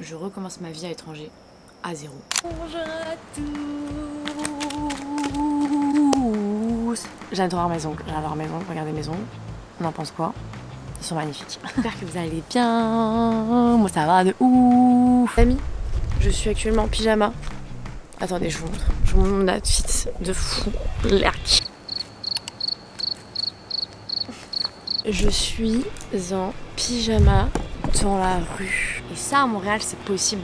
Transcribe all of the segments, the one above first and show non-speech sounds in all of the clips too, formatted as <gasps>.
je recommence ma vie à l'étranger à zéro. Bonjour à tous J'adore mes ongles, j'adore mes ongles, regardez mes ongles. On en pense quoi? Ils sont magnifiques. <laughs> J'espère que vous allez bien. Moi ça va de ouf. Amis, je suis actuellement en pyjama. Attendez, je vous montre. Je vous montre mon outfit de fou. L'ac. Je suis en pyjama dans la rue. Et ça à Montréal c'est possible.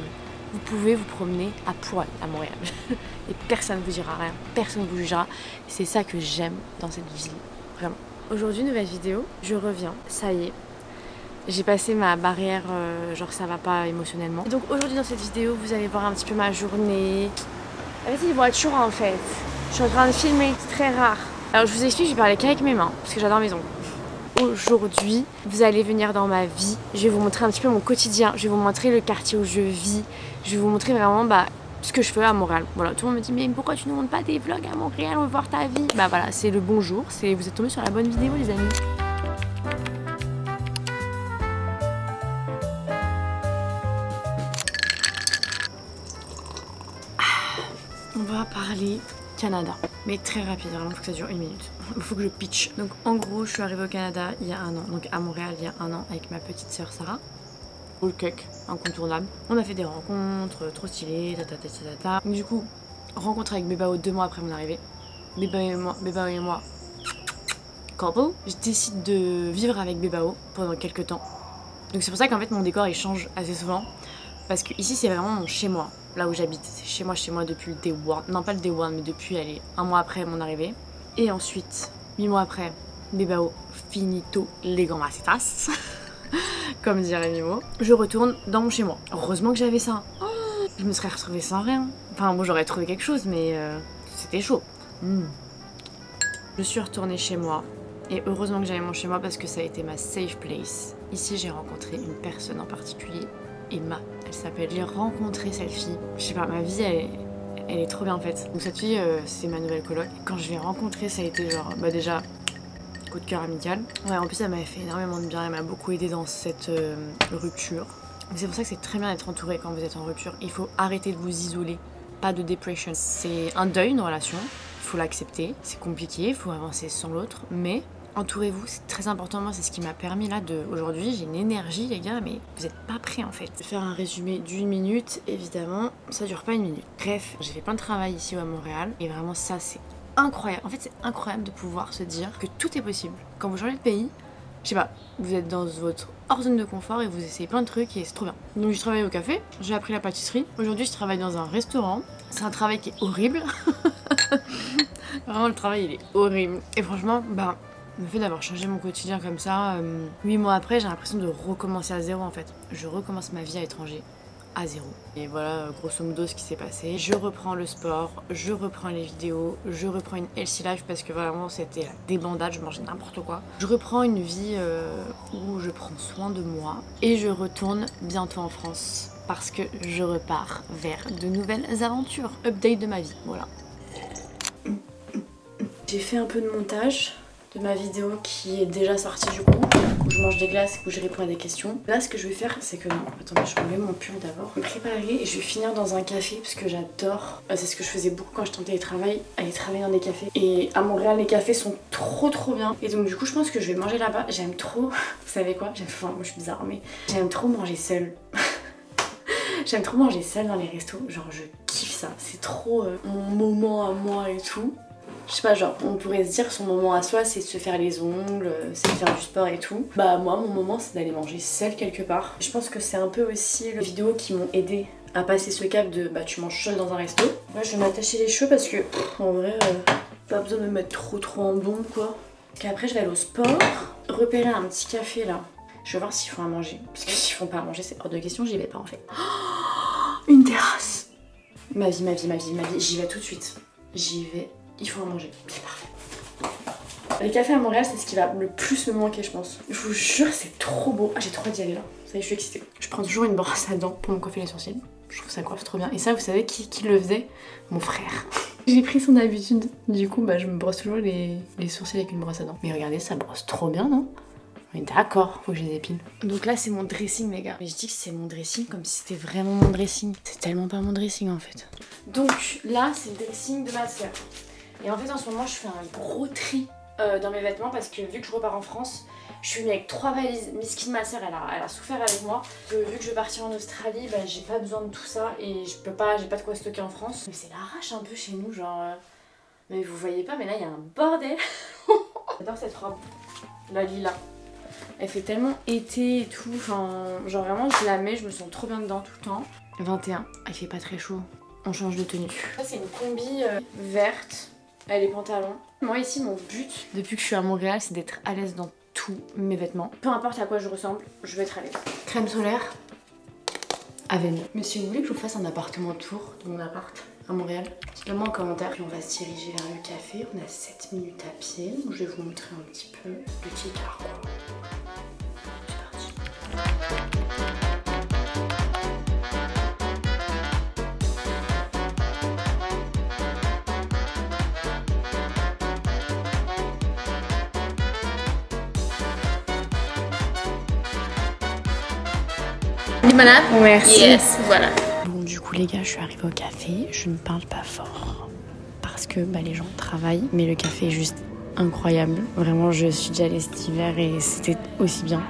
Vous pouvez vous promener à poil à Montréal. <laughs> Et personne ne vous dira rien, personne ne vous jugera. C'est ça que j'aime dans cette ville. Vraiment. Aujourd'hui, nouvelle vidéo. Je reviens. Ça y est. J'ai passé ma barrière, euh, genre ça va pas émotionnellement. Donc aujourd'hui dans cette vidéo, vous allez voir un petit peu ma journée. Vas-y, voiture en fait. Je suis en train de filmer, c'est très rare. Alors je vous explique, je parler qu'avec mes mains, parce que j'adore mes ongles aujourd'hui. Vous allez venir dans ma vie. Je vais vous montrer un petit peu mon quotidien. Je vais vous montrer le quartier où je vis. Je vais vous montrer vraiment bah, ce que je fais à Montréal. Voilà, tout le monde me dit mais pourquoi tu ne montres pas des vlogs à Montréal, on voir ta vie. Bah voilà, c'est le bonjour, vous êtes tombés sur la bonne vidéo les amis. Ah, on va parler Mais très rapide, vraiment, faut que ça dure une minute. Il faut que je pitch. Donc en gros, je suis arrivée au Canada il y a un an, donc à Montréal il y a un an avec ma petite sœur Sarah. Au cake, incontournable. On a fait des rencontres, trop stylées, ta ta ta ta ta. Du coup, rencontre avec Bébao deux mois après mon arrivée. Bébao et moi, Bébao et moi, couple. Je décide de vivre avec Bébao pendant quelques temps. Donc c'est pour ça qu'en fait mon décor il change assez souvent. Parce que ici c'est vraiment mon chez moi là où j'habite. C'est chez moi, chez moi depuis le day one. Non, pas le day one, mais depuis, allez, un mois après mon arrivée. Et ensuite, huit mois après, Bébao, finito les gambacetas. <laughs> Comme dirait Mimo. Je retourne dans mon chez moi. Heureusement que j'avais ça. je me serais retrouvée sans rien. Enfin, bon, j'aurais trouvé quelque chose, mais euh, c'était chaud. Hmm. Je suis retournée chez moi. Et heureusement que j'avais mon chez moi parce que ça a été ma safe place. Ici, j'ai rencontré une personne en particulier Emma, elle s'appelle. J'ai rencontré cette fille. Je sais pas, ma vie, elle, est trop bien en fait. Donc cette fille, euh, c'est ma nouvelle coloc. Quand je l'ai rencontrée, ça a été genre, bah déjà, coup de cœur amical. Ouais, en plus, elle m'avait fait énormément de bien. Elle m'a beaucoup aidé dans cette euh, rupture. C'est pour ça que c'est très bien d'être entouré quand vous êtes en rupture. Il faut arrêter de vous isoler. Pas de dépression. C'est un deuil, une relation. Il faut l'accepter. C'est compliqué, il faut avancer sans l'autre. Mais Entourez-vous, c'est très important. Moi, c'est ce qui m'a permis là de. Aujourd'hui, j'ai une énergie, les gars, mais vous n'êtes pas prêts en fait. Faire un résumé d'une minute, évidemment, ça dure pas une minute. Bref, j'ai fait plein de travail ici à Montréal, et vraiment, ça, c'est incroyable. En fait, c'est incroyable de pouvoir se dire que tout est possible. Quand vous changez de pays, je sais pas, vous êtes dans votre hors zone de confort et vous essayez plein de trucs et c'est trop bien. Donc, je travaille au café, j'ai appris la pâtisserie. Aujourd'hui, je travaille dans un restaurant. C'est un travail qui est horrible. <laughs> Vraiment, le travail, il est horrible. Et franchement, bah, le fait d'avoir changé mon quotidien comme ça, euh, huit mois après, j'ai l'impression de recommencer à zéro en fait. Je recommence ma vie à l'étranger à zéro. Et voilà grosso modo ce qui s'est passé. Je reprends le sport, je reprends les vidéos, je reprends une healthy life parce que vraiment c'était la débandade, je mangeais n'importe quoi. Je reprends une vie euh, où je prends soin de moi et je retourne bientôt en France parce que je repars vers de nouvelles aventures. Update de ma vie, voilà. J'ai fait un peu de montage de ma vidéo qui est déjà sortie du coup, où je mange des glaces, où je réponds à des questions. Là, ce que je vais faire, c'est que non, attendez, je vais mon pull d'abord, me préparer et je vais finir dans un café parce que j'adore. Euh, c'est ce que je faisais beaucoup quand je tentais télétravail, aller travailler dans des cafés. Et à Montréal, les cafés sont trop trop bien. Et donc, du coup, je pense que je vais manger là-bas. J'aime trop, <laughs> vous savez quoi? Enfin, moi je suis bizarre, mais j'aime trop manger seule. <laughs> J'aime trop manger seule dans les restos, genre je kiffe ça, c'est trop euh, mon moment à moi et tout je sais pas, genre, on pourrait se dire son moment à soi, c'est de se faire les ongles, c'est de faire du sport et tout. Bah, moi, mon moment, c'est d'aller manger seule quelque part. Je pense que c'est un peu aussi les vidéos qui m'ont aidé à passer ce cap de bah, tu manges seul dans un resto. Moi, je vais m'attacher les cheveux parce que, en vrai, euh, pas besoin de me mettre trop trop en bon, quoi. Qu'après, je vais aller au sport, repérer un petit café là. Je vais voir s'ils font à manger. Parce que s'ils font pas à manger, c'est hors de question, j'y vais pas en fait. <gasps> une terrasse Ma vie, ma vie, ma vie, ma vie, j'y vais tout de suite. J'y vais il faut en manger. C'est parfait. Les cafés à Montréal, c'est ce qui va le plus me manquer, je pense. Je vous jure, c'est trop beau. Ah, j'ai trop d'y aller là. Ça y est, je suis excitée. Je prends toujours une brosse à dents pour me coiffer les sourcils. Je trouve ça coiffe trop bien. Et ça, vous savez qui, le faisait? Mon frère. J'ai pris son habitude. Du coup, bah, je me brosse toujours les, les, sourcils avec une brosse à dents. Mais regardez, ça brosse trop bien, non? Mais d'accord, faut que je les épile. Donc là, c'est mon dressing, les gars. Mais je dis que c'est mon dressing comme si c'était vraiment mon dressing. C'est tellement pas mon dressing en fait. Donc là, c'est le dressing de ma soeur. Et en fait, en ce moment, je fais un gros tri euh, dans mes vêtements parce que vu que je repars en France, je suis venue avec trois valises. Miskin, ma soeur, elle a, elle a souffert avec moi. Vu que je vais partir en Australie, bah, j'ai pas besoin de tout ça et je peux pas, j'ai pas de quoi stocker en France. Mais c'est l'arrache un peu chez nous, genre. euh, Mais vous voyez pas, mais là, il y a un bordel. <laughs> J'adore cette robe, la lilas. Elle fait tellement été et tout, enfin, genre vraiment je la mets, je me sens trop bien dedans tout le temps. 21, il fait pas très chaud, on change de tenue. Ça c'est une combi euh, verte, elle est pantalon. Moi ici mon but depuis que je suis à Montréal c'est d'être à l'aise dans tous mes vêtements. Peu importe à quoi je ressemble, je vais être à l'aise. Crème solaire, Aven. Mais si vous voulez que je vous fasse un appartement tour de mon appart à Montréal, dites-le moi en commentaire. Puis on va se diriger vers le café, on a 7 minutes à pied, je vais vous montrer un petit peu le petit. C'est parti. Limonade Merci. Yes, voilà. Bon, du coup, les gars, je suis arrivée au café. Je ne parle pas fort parce que bah, les gens travaillent, mais le café est juste incroyable. Vraiment, je suis déjà allée cet hiver et c'était aussi bien.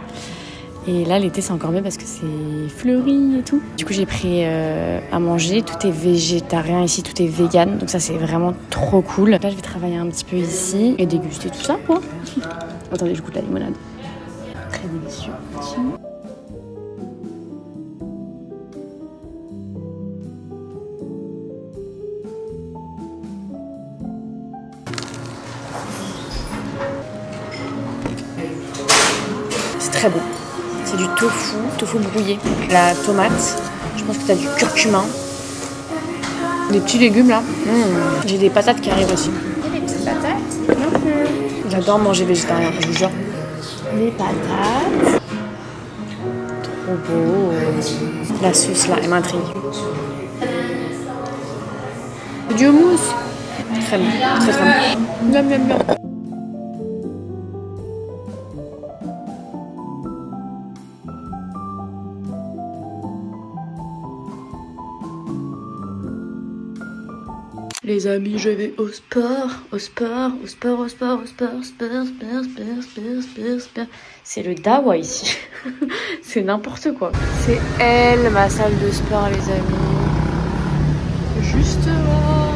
Et là, l'été, c'est encore mieux parce que c'est fleuri et tout. Du coup, j'ai pris euh, à manger. Tout est végétarien ici, tout est vegan. Donc, ça, c'est vraiment trop cool. Là, je vais travailler un petit peu ici et déguster tout ça, quoi. <laughs> Attendez, je goûte la limonade. Très délicieux. Très bon. C'est du tofu, tofu brouillé. La tomate. Je pense que t'as du curcuma. Des petits légumes là. Mmh. J'ai des patates qui arrivent aussi. des petites patates. J'adore manger végétarien, je vous jure. Les patates. Trop beau. La sauce là, elle m'intrigue. Du houmous. Très bon, très très bon. Miam miam miam. Les amis, je vais au sport, au sport, au sport, au sport, au sport, sport, sport, sport, sport, sport, sport. C'est le dawa ici. <laughs> C'est n'importe quoi. C'est elle, ma salle de sport, les amis. Justement.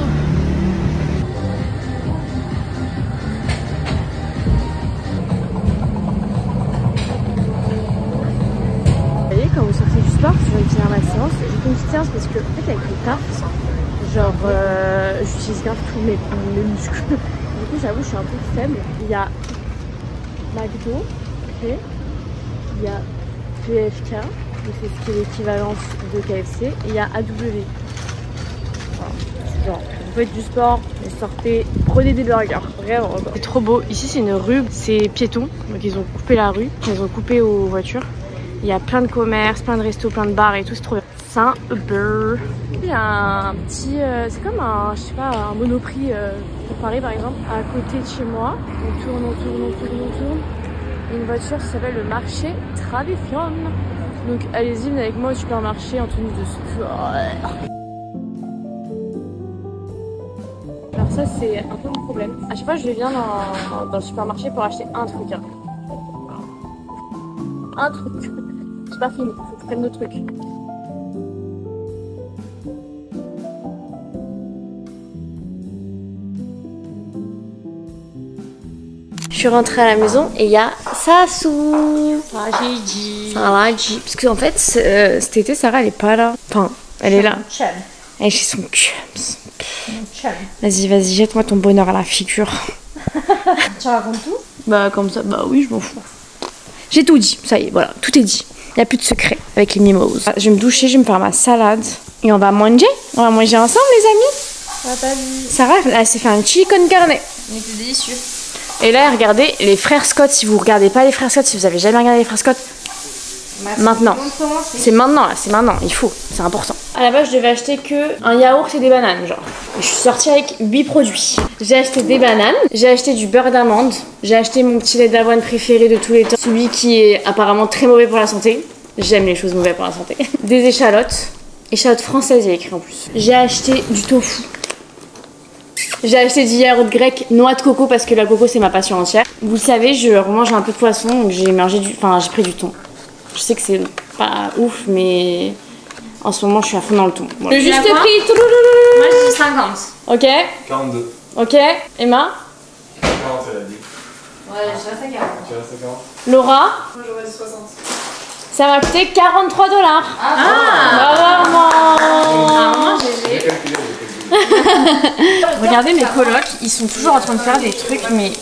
Vous voyez, quand vous sortez du sport, je vais finir ma séance. J'ai fait une petite séance parce que, en fait, avec le taf, genre, euh, j'utilise grave tous mes, mes muscles. <laughs> Du coup, j'avoue, je suis un peu faible. Il y a McDo, ok. Il y a PFK, c'est ce qui est l'équivalence de KFC. Et il y a AW. Genre, vous faites du sport, et sortez, prenez des burgers. Vraiment. C'est trop beau. Ici, c'est une rue, c'est piéton. Donc, ils ont coupé la rue, ils ont coupé aux voitures. Il y a plein de commerces, plein de restos, plein de bars et tout, c'est trop bien. Saint-Hubert. Il y a un petit, euh, c'est comme un, je sais pas, un monoprix euh, pour Paris par exemple, à côté de chez moi. On tourne, on tourne, on tourne, on tourne. Une voiture qui s'appelle le marché Tradition. Donc allez-y, venez avec moi au supermarché en tenue de sport. Alors ça c'est un peu mon problème. À chaque fois je viens dans, dans le supermarché pour acheter un truc. hein. Un truc. C'est pas fini, faut que je prenne d'autres trucs. Je suis rentrée à la maison et il y a Sassou. Sarah G. Parce qu'en fait, euh, cet été, Sarah, elle est pas là. Enfin, elle est là. Elle est chez son cums. Chum. Vas-y, vas-y, jette-moi ton bonheur à la figure. <laughs> Tu racontes tout? Bah, comme ça, bah oui, je m'en fous. J'ai tout dit, ça y est, voilà, tout est dit. Il n'y a plus de secret avec les mimoses. Je vais me doucher, je vais me faire ma salade. Et on va manger. On va manger ensemble, les amis. On va pas vu. Sarah, elle s'est fait un chicken carne. Il était délicieux. Et là, regardez les frères Scott. Si vous regardez pas les frères Scott, si vous avez jamais regardé les frères Scott, maintenant. C'est maintenant, là, c'est maintenant. Il faut, c'est important. À la base, je devais acheter que un yaourt et des bananes, genre. Et je suis sortie avec 8 produits. J'ai acheté des bananes, j'ai acheté du beurre d'amande, j'ai acheté mon petit lait d'avoine préféré de tous les temps, celui qui est apparemment très mauvais pour la santé. J'aime les choses mauvaises pour la santé. <laughs> Des échalotes, échalotes françaises, il y a écrit en plus. J'ai acheté du tofu. J'ai acheté du yaourt grec noix de coco parce que la coco c'est ma passion entière. Vous le savez, je remange un peu de poisson donc j'ai mangé du enfin j'ai pris du thon. Je sais que c'est pas ouf mais en ce moment je suis à fond dans le thon. Voilà. Le juste prix. Moi, je dis 50. OK 42. OK Emma 40, elle a dit. Ouais, je reste à 40. Tu restes à 40 Laura Moi j'aurais dit 60. Ça m'a coûté 43 dollars. Ah, Bravo <laughs> Regardez mes colocs, ils sont toujours en train de faire des trucs mais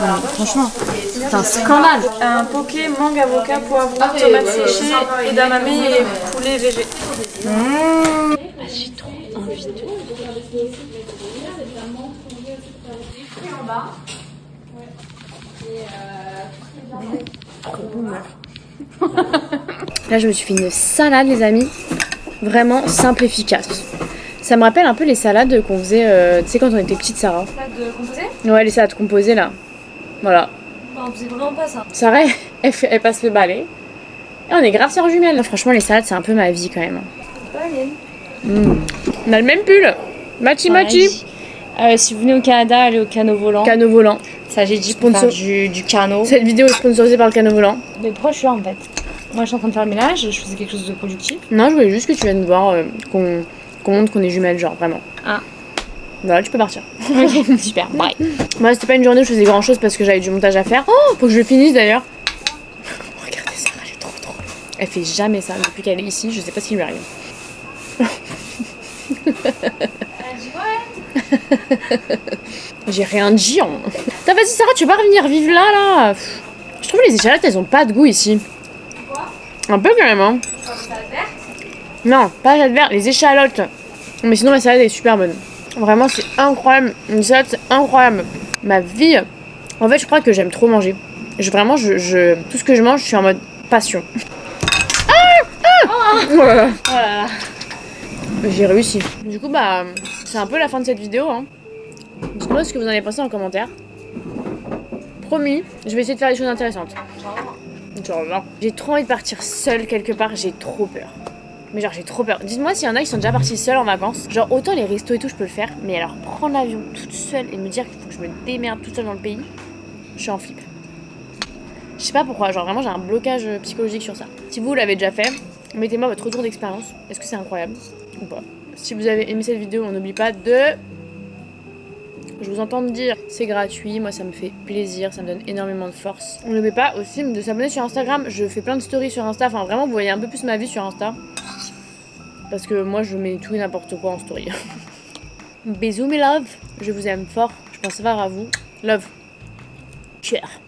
non, franchement, c'est un scandale. Un poké, mangue, avocat, poivron, Ah tomate séchée, edamame et poulet végé. J'ai trop envie de. Là, je me suis fait une salade, les amis. Vraiment simple, efficace. Ça me rappelle un peu les salades qu'on faisait, euh, tu sais, quand on était petite, Sarah. de composé Ouais, les salades composées, là. Voilà. On faisait vraiment pas ça. Sarah, <laughs> elle, fait- elle passe le balai. Et on est grave sœurs jumelles. Franchement, les salades, c'est un peu ma vie quand même. Pas la mienne. Mm. On a le même pull. Machi machi. Euh, si vous venez au Canada, allez au canot volant. Canot volant. Ça, j'ai dit Sponsor. du, du canot. Cette vidéo est sponsorisée par le canot volant. Mais pourquoi je suis là en fait Moi, je suis en train de faire le ménage, je faisais quelque chose de productif. Non, je voulais juste que tu viennes voir euh, qu'on qu'on est jumelles, genre vraiment. Ah. Voilà, tu peux partir. Ok, <laughs> super, bye. Moi, c'était pas une journée où je faisais grand chose parce que j'avais du montage à faire. Oh, faut que je le finisse d'ailleurs. Regardez ça, elle est trop drôle. Elle fait jamais ça depuis qu'elle est ici, je sais pas ce qui lui arrive. <laughs> J'ai rien dit. Hein. T'as vas-y Sarah, tu vas pas revenir vivre là là? Je trouve les échalotes elles ont pas de goût ici. Un peu quand même hein. Non, pas la salade les échalotes. Mais sinon la salade est super bonne. Vraiment c'est incroyable. Une salade c'est incroyable. Ma vie. En fait je crois que j'aime trop manger. Je, vraiment je, je- tout ce que je mange je suis en mode passion. Ah Ah Oh là là. Voilà. J'ai réussi. Du coup, bah, c'est un peu la fin de cette vidéo. Hein. Dites-moi ce que vous en avez pensé en commentaire. Promis, je vais essayer de faire des choses intéressantes. J'ai trop envie de partir seule quelque part, j'ai trop peur. Mais genre, j'ai trop peur. Dites-moi s'il y en a qui sont déjà partis seuls en vacances. Genre, autant les restos et tout, je peux le faire. Mais alors, prendre l'avion toute seule et me dire qu'il faut que je me démerde toute seule dans le pays, je suis en flip. Je sais pas pourquoi, genre vraiment j'ai un blocage psychologique sur ça. Si vous l'avez déjà fait, mettez-moi votre retour d'expérience. Est-ce que c'est incroyable ou pas? Si vous avez aimé cette vidéo, on n'oublie pas de... Je vous entends me dire, c'est gratuit, moi ça me fait plaisir, ça me donne énormément de force. On n'oublie pas aussi de s'abonner sur Instagram, je fais plein de stories sur Insta, enfin vraiment vous voyez un peu plus ma vie sur Insta. Parce que moi je mets tout et n'importe quoi en story. <laughs> Bisous mes love, je vous aime fort, je pense fort à vous. Love. Cher.